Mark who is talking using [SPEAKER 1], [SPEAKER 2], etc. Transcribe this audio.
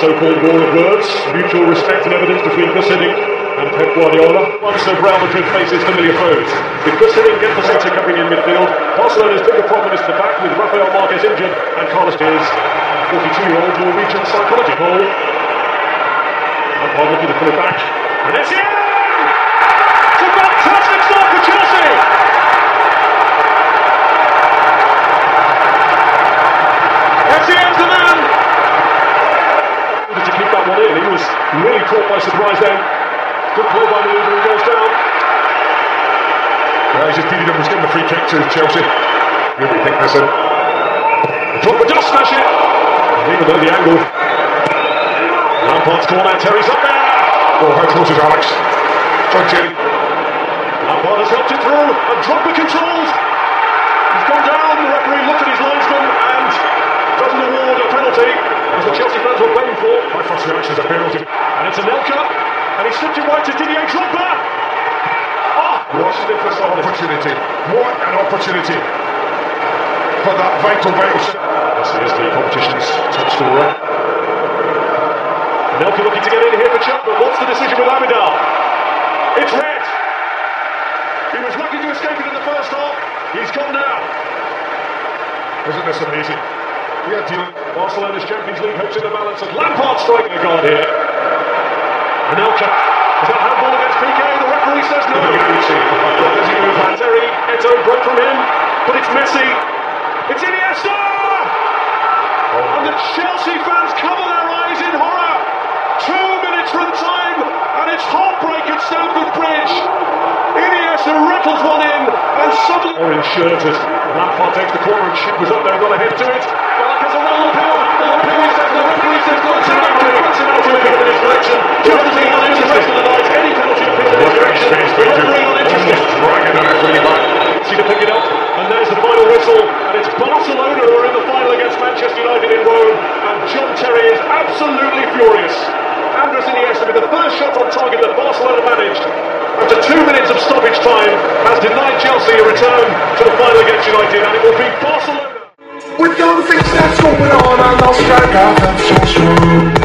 [SPEAKER 1] so-called war of words, mutual respect and evidence between Gus Hiddink and Pep Guardiola. Once of Real Madrid faces familiar foes. With get the centre covering in midfield, Barcelona's bigger problem is the back with Rafael Marquez injured and Carlos Diaz, 42-year-old Norwegian psychology ball. Lampard looking to pull it back. And it's in! Really caught by surprise then. Good pull by Mourinho, he goes down.
[SPEAKER 2] Yeah, he's just beating him, he's getting the free kick to Chelsea. Really think this in.
[SPEAKER 1] Drogba does smash it! Even though the angle. Lampard's corner, Terry's up there!
[SPEAKER 2] Oh, how close is Alex? Terry.
[SPEAKER 1] Lampard has helped it through, and Drogba controls. He's gone down, the referee looked at his linesman and doesn't award a penalty, as the Chelsea fans were for.
[SPEAKER 2] My reaction is a penalty.
[SPEAKER 1] And it's Anelka, and he slipped it right to Didier Drogba. Ah,
[SPEAKER 2] What an opportunity. What an opportunity for that vital, vital.
[SPEAKER 1] This is the competition's top scorer. Anelka looking to get in here for Chelsea, but what's the decision with Abidal? It's red. He was lucky to escape it in the first half. He's gone now.
[SPEAKER 2] Isn't this amazing? We are.
[SPEAKER 1] Barcelona's Champions League hopes in the balance, and Lampard striking a guard here. Anelka. Is that handball against Piqué? The referee says no. Does he move hands? Terry, Eto broke from him, but it's Messi. It's Iniesta! And the Chelsea fans cover their eyes in horror. Two minutes from time, and it's heartbreak at Stamford Bridge. Iniesta rattles one in, and suddenly... Orange shirt as Lampard takes the corner and shit was up there, got a head to it. Ballack has a little appeal. The referee says no, referee says. It's a penalty. It's a penalty appeal in his direction. Chelsea uninterested the rest of the night. Any penalty appeal in his direction. Referee uninterested.
[SPEAKER 2] Dragging the referee back.
[SPEAKER 1] See to pick it up, and there's the final whistle, and it's Barcelona who are in the final against Manchester United in Rome, and John Terry is absolutely furious. Andres Iniesta with the first shot on target that Barcelona managed after two minutes of stoppage time has denied Chelsea a return to the final against United, and it will be Barcelona.
[SPEAKER 3] With young things that's going on out, strong